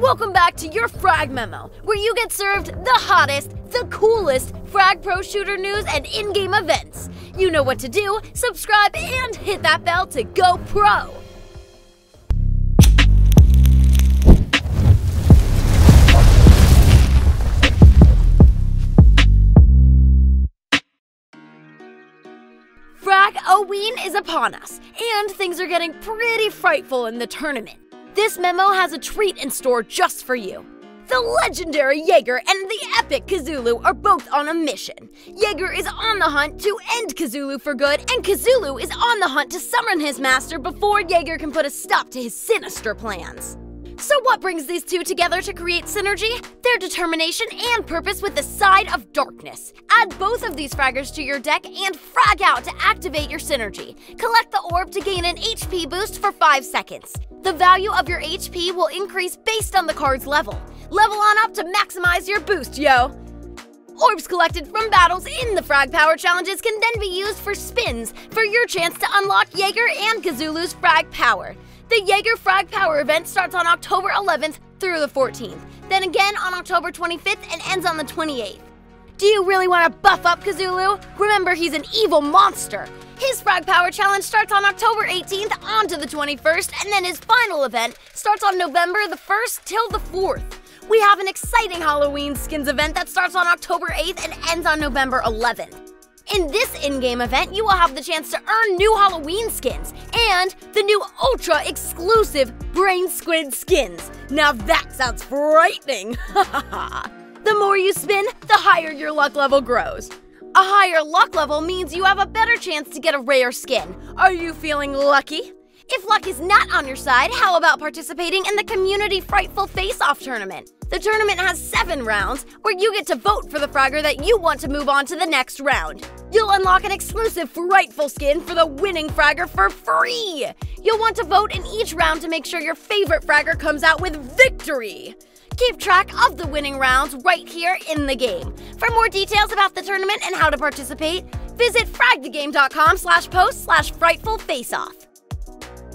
Welcome back to your Frag Memo, where you get served the hottest, the coolest Frag Pro shooter news and in game events. You know what to do, subscribe and hit that bell to go pro! Frag-O-Ween is upon us, and things are getting pretty frightful in the tournament. This memo has a treat in store just for you. The legendary Jager and the epic Kaz'Oolu are both on a mission. Jager is on the hunt to end Kaz'Oolu for good, and Kaz'Oolu is on the hunt to summon his master before Jager can put a stop to his sinister plans. So, what brings these two together to create synergy? Their determination and purpose with the side of darkness. Add both of these fraggers to your deck and frag out to activate your synergy. Collect the orb to gain an HP boost for 5 seconds. The value of your HP will increase based on the card's level. Level on up to maximize your boost, yo! Orbs collected from battles in the Frag Power challenges can then be used for spins for your chance to unlock Jager and Kaz'Oolu's Frag Power. The Jager Frag Power event starts on October 11th through the 14th, then again on October 25th and ends on the 28th. Do you really want to buff up Kaz'Oolu? Remember, he's an evil monster. His Frag Power Challenge starts on October 18th onto the 21st, and then his final event starts on November the 1st till the 4th. We have an exciting Halloween skins event that starts on October 8th and ends on November 11th. In this in-game event, you will have the chance to earn new Halloween skins and the new ultra exclusive Brain Squid skins. Now that sounds frightening! the more you spin, the higher your luck level grows. A higher luck level means you have a better chance to get a rare skin. Are you feeling lucky? If luck is not on your side, how about participating in the Community Frightful Face Off tournament? The tournament has seven rounds where you get to vote for the Fragger that you want to move on to the next round. You'll unlock an exclusive Frightful skin for the winning Fragger for free. You'll want to vote in each round to make sure your favorite Fragger comes out with victory. Keep track of the winning rounds right here in the game. For more details about the tournament and how to participate, visit fragthegame.com slash post slash frightful faceoff.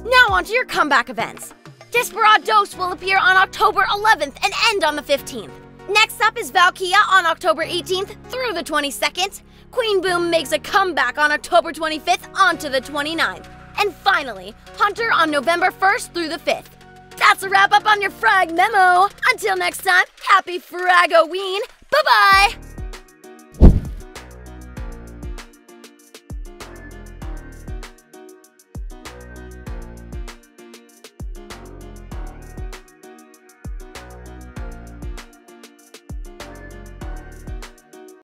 Now on to your comeback events. Desperados will appear on October 11th and end on the 15th. Next up is Valkia on October 18th through the 22nd. Queen Boom makes a comeback on October 25th onto the 29th. And finally, Hunter on November 1st through the 5th. That's a wrap up on your Frag Memo. Until next time, happy Frag-O-Ween. Bye bye.